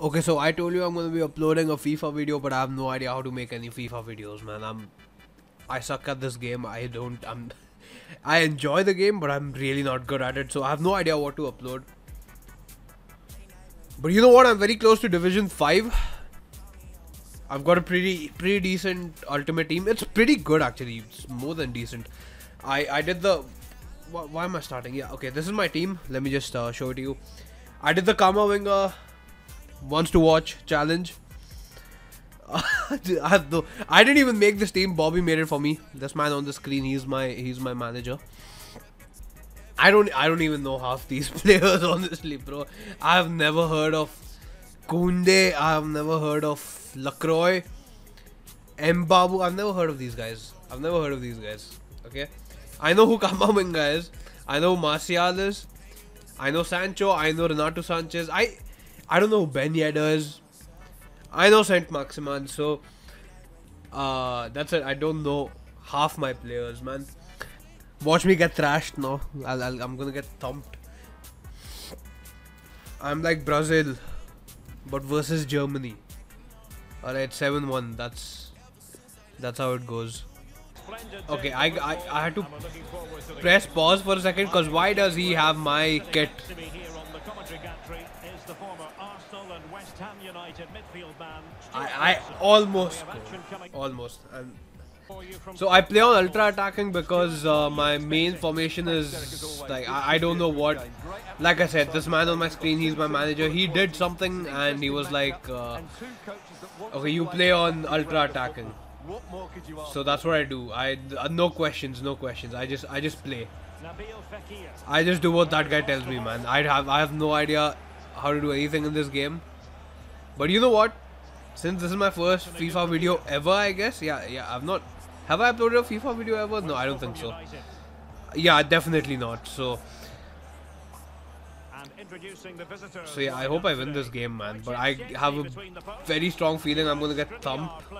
Okay, so I told you I'm gonna be uploading a FIFA video, but I have no idea how to make any FIFA videos, man. I'm, I suck at this game. I don't. I'm, I enjoy the game, but I'm really not good at it. So I have no idea what to upload. But you know what? I'm very close to Division Five. I've got a pretty pretty decent ultimate team. It's pretty good actually. It's more than decent. I I did the. Why, why am I starting? Yeah. Okay. This is my team. Let me just uh, show it to you. I did the Kamavinga Ones to Watch challenge. I. I didn't even make this team. Bobby made it for me. This man on the screen. He's my he's my manager. I don't I don't even know half these players honestly, bro. I've never heard of Kunde. I've never heard of Lacroix. Mbabu. I've never heard of these guys. I've never heard of these guys. Okay. I know who Kamavinga is. I know Martial is. I know Sancho. I know Renato Sanches. I I don't know who Ben Yedder is. I know Saint Maximin, so uh, that's it. I don't know half my players, man. Watch me get thrashed now. I'll, I'll, I'm gonna get thumped. I'm like Brazil, but versus Germany. Alright, 7-1. That's that's how it goes. Okay, I, I, I had to press pause for a second because why does he have my kit? I, I almost almost and so I play on ultra attacking because uh, my main formation is like I, I don't know what like I said this man on my screen he's my manager. He did something and he was like uh, okay you play on ultra attacking. So that's what I do. I uh, no questions no questions. I just I just play. I just do what that guy tells me man. I have I have no idea how to do anything in this game but you know what? Since this is my first FIFA video ever I guess yeah yeah I've not have I uploaded a FIFA video ever? No I don't think so. Yeah definitely not so. So yeah I hope I win this game man but I have a very strong feeling I'm gonna get thumped.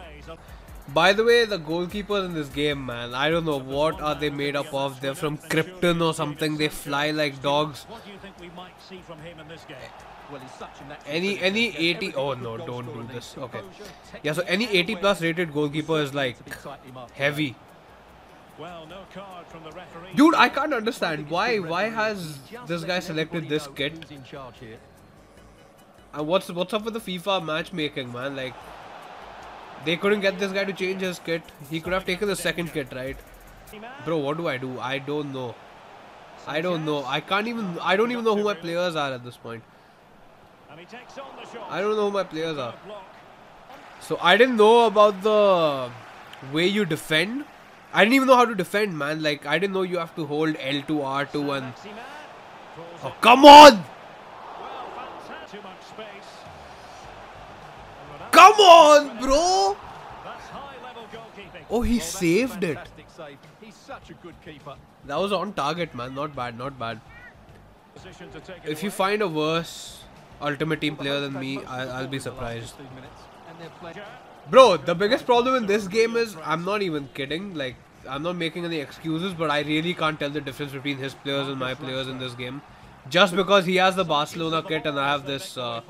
by the way, the goalkeepers in this game, man, I don't know what are they made up of. They're from Krypton or something. They fly like dogs. Any any 80 oh no don't do this okay yeah so any 80 plus rated goalkeeper is like heavy dude I can't understand why why has this guy selected this kit and uh, what's what's up with the FIFA matchmaking man like they couldn't get this guy to change his kit. He could have taken the second kit, right? Bro, what do I do? I don't know. I don't know. I can't even... I don't even know who my players are at this point. I don't know who my players are. So, I didn't know about the way you defend. I didn't even know how to defend, man. Like, I didn't know you have to hold L2, R2 and... Oh, come on! Come on, bro! Oh, he saved it. That was on target, man. Not bad, not bad. If you find a worse Ultimate Team player than me, I'll, I'll be surprised. Bro, the biggest problem in this game is, I'm not even kidding, like, I'm not making any excuses, but I really can't tell the difference between his players and my players in this game. Just because he has the Barcelona kit and I have this uh,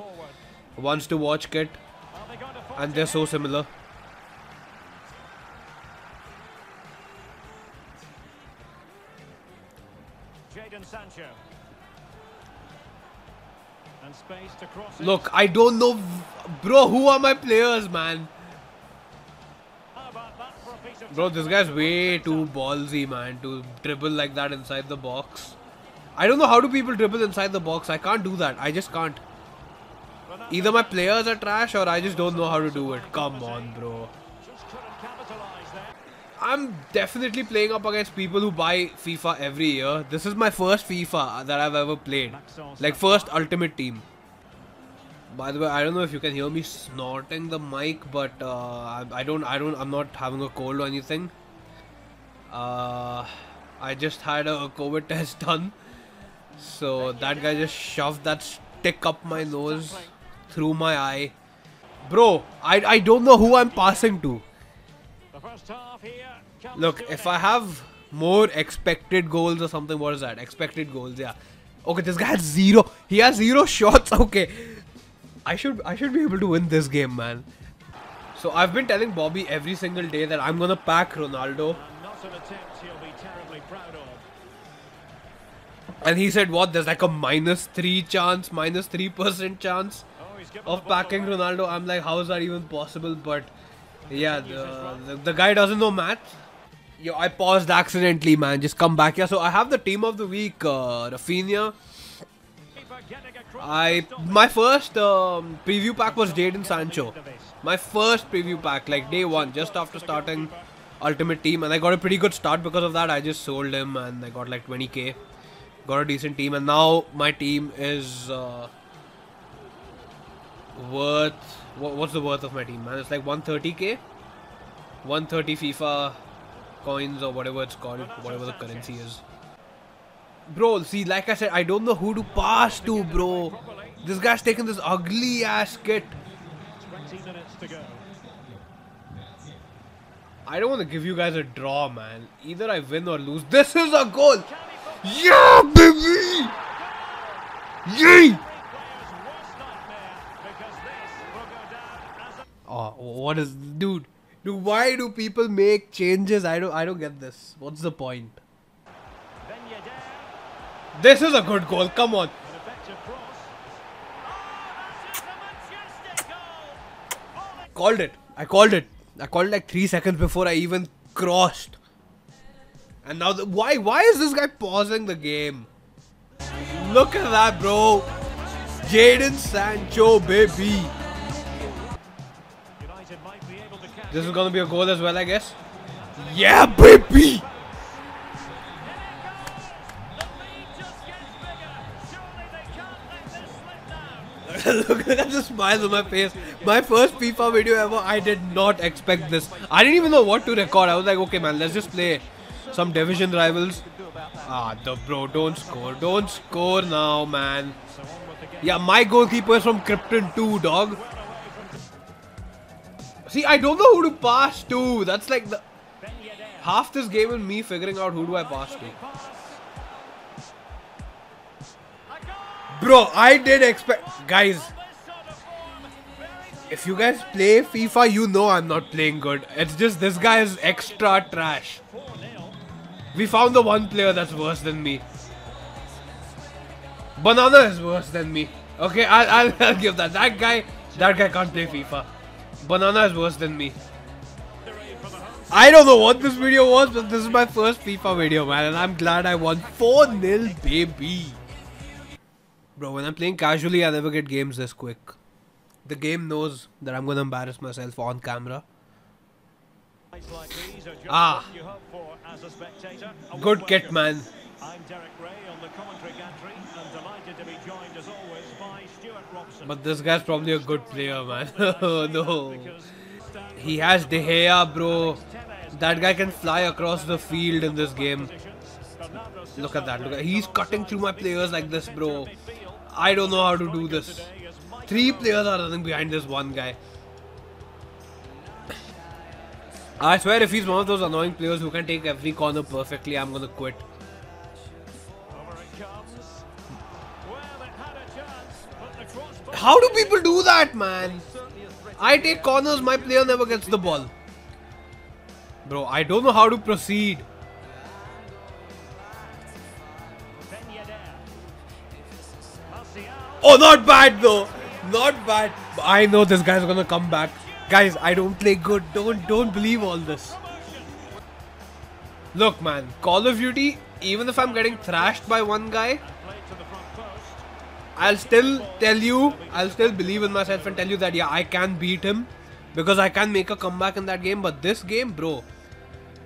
Ones to Watch kit and they're so similar. Sancho. Look, I don't know, bro. Who are my players, man? Bro, this guy's way too ballsy, man, to dribble like that inside the box. I don't know how do people dribble inside the box. I can't do that. I just can't. Either my players are trash or I just don't know how to do it. Come on, bro. I'm definitely playing up against people who buy FIFA every year. This is my first FIFA that I've ever played. Like first Ultimate Team. By the way, I don't know if you can hear me snorting the mic, but uh, I, I, don't, I don't, I'm not having a cold or anything. Uh, I just had a COVID test done, so that guy just shoved that stick up my nose through my eye. Bro, I, I don't know who I'm passing to. Look, if I have more expected goals or something, what is that? Expected goals, yeah. Okay, this guy has zero. He has zero shots. Okay. I should I should be able to win this game, man. So I've been telling Bobby every single day that I'm gonna pack Ronaldo. And he said, what? There's like a minus 3 chance, minus 3% chance of packing Ronaldo. I'm like, how is that even possible? But yeah, the, the, the guy doesn't know math. Yo, I paused accidentally, man. Just come back here. So I have the team of the week, uh, Raphinha. I my first um, preview pack was Jadon Sancho. My first preview pack, like day one, just after starting Ultimate Team, and I got a pretty good start because of that. I just sold him and I got like 20k. Got a decent team, and now my team is uh, worth. What, what's the worth of my team, man? It's like 130k, 130 FIFA coins or whatever it's called, whatever the currency is. Bro, see, like I said, I don't know who to pass to, bro. This guy's taking this ugly ass kit. I don't want to give you guys a draw, man. Either I win or lose. This is a goal! Yeah, baby! Yay! What is... Dude, dude, why do people make changes? I don't, I don't get this. What's the point? This is a good goal. Come on. Called it. I called it. I called it like three seconds before I even crossed. And now, the, why? Why is this guy pausing the game? Look at that, bro. Jadon Sancho, baby. This is gonna be a goal as well, I guess. Yeah, baby. Look at the smile on my face. My first FIFA video ever, I did not expect this. I didn't even know what to record. I was like, okay man, let's just play some division rivals. Ah, the bro, don't score. Don't score now, man. Yeah, my goalkeeper is from Krypton 2, dog. See, I don't know who to pass to. That's like the... Half this game is me figuring out who do I pass to. Bro, I did expect... Guys, if you guys play FIFA, you know I'm not playing good. It's just this guy is extra trash. We found the one player that's worse than me. Banana is worse than me. Okay, I'll, I'll, I'll give that. That guy, that guy can't play FIFA. Banana is worse than me. I don't know what this video was, but this is my first FIFA video, man. And I'm glad I won 4-0, baby. Bro, when I'm playing casually, I never get games this quick. The game knows that I'm gonna embarrass myself on camera. Ah, good kit, man. I'm Derek Ray on the commentary gantry and delighted to be joined as always by Stuart Robson. But this guy's probably a good player, man. oh no. He has De Gea, bro. That guy can fly across the field in this game. Look at that. Look at he's cutting through my players like this, bro. I don't know how to do this. Three players are running behind this one guy. I swear if he's one of those annoying players who can take every corner perfectly, I'm gonna quit. How do people do that, man? I take corners, my player never gets the ball. Bro, I don't know how to proceed. Oh, not bad though. Not bad. I know this guy's gonna come back. Guys, I don't play good. Don't don't believe all this. Look, man. Call of Duty. Even if I'm getting thrashed by one guy, I'll still tell you. I'll still believe in myself and tell you that yeah, I can beat him because I can make a comeback in that game. But this game, bro,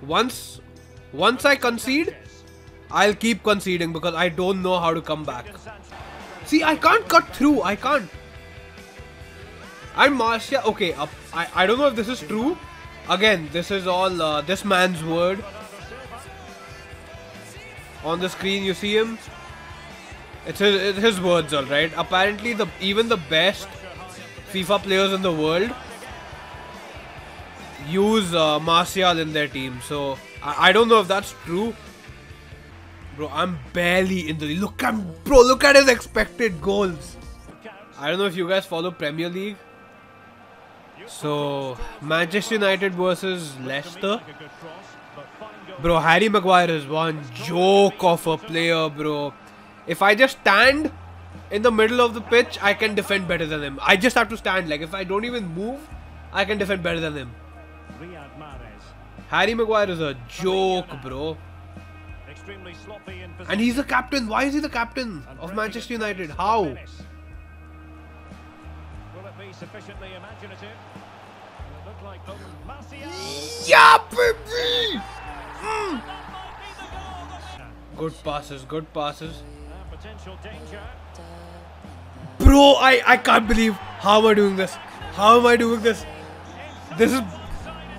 once once I concede, I'll keep conceding because I don't know how to come back. See, I can't cut through. I can't. I'm Martial. Okay, uh, I, I don't know if this is true. Again, this is all uh, this man's word. On the screen, you see him. It's his, it's his words, alright. Apparently, the even the best FIFA players in the world use uh, Martial in their team. So, I, I don't know if that's true. Bro, I'm barely in the look. I'm bro. Look at his expected goals. I don't know if you guys follow Premier League. So, Manchester United versus Leicester. Bro, Harry Maguire is one joke of a player, bro. If I just stand in the middle of the pitch, I can defend better than him. I just have to stand. Like, if I don't even move, I can defend better than him. Harry Maguire is a joke, bro. And he's the captain. Why is he the captain of Manchester United? How? Will it be? Like yeah, baby! Mm. Good passes, good passes. Bro, I, I can't believe how am I doing this? How am I doing this? This is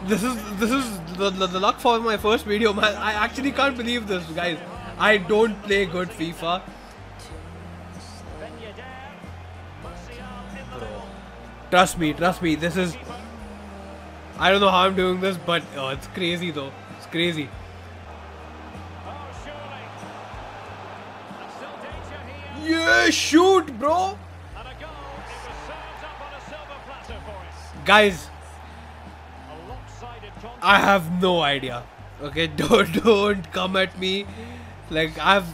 this is this is the, the, the luck for my first video, man. I actually can't believe this, guys. I don't play good FIFA. Trust me, trust me. This is. I don't know how I'm doing this, but oh, it's crazy though. It's crazy. Yeah, shoot, bro. Guys, I have no idea. Okay, don't don't come at me. Like I've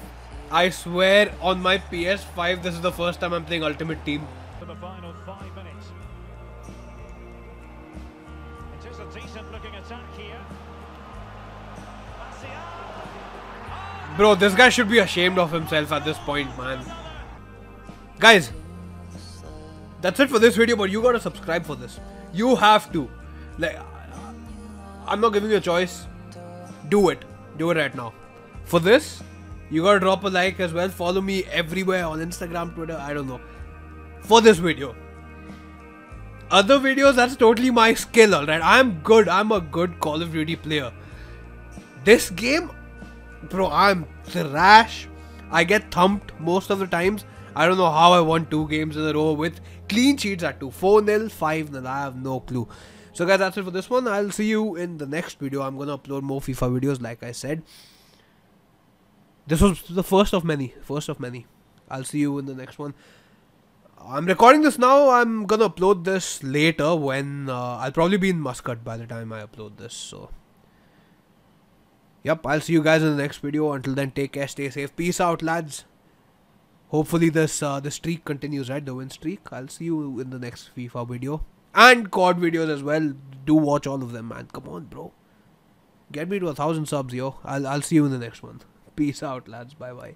I swear on my PS5 this is the first time I'm playing Ultimate Team. For the final five minutes. It is a decent looking attack here. Bro, this guy should be ashamed of himself at this point, man. Guys, that's it for this video, but you gotta subscribe for this. You have to. Like, I'm not giving you a choice. Do it. Do it right now. For this, you gotta drop a like as well. Follow me everywhere on Instagram, Twitter, I don't know. For this video. Other videos, that's totally my skill, alright? I'm good. I'm a good Call of Duty player. This game, bro, I'm trash. I get thumped most of the times. I don't know how I won two games in a row with clean sheets at 2. 4 0, 5 0. I have no clue. So guys, that's it for this one. I'll see you in the next video. I'm gonna upload more FIFA videos like I said. This was the first of many. First of many. I'll see you in the next one. I'm recording this now. I'm gonna upload this later when uh, I'll probably be in Muscat by the time I upload this. So, yep, I'll see you guys in the next video. Until then, take care, stay safe. Peace out, lads. Hopefully, this uh, the streak continues, right? The win streak. I'll see you in the next FIFA video and COD videos as well. Do watch all of them, man. Come on, bro. Get me to a thousand subs, yo. I'll I'll see you in the next one. Peace out, lads. Bye bye.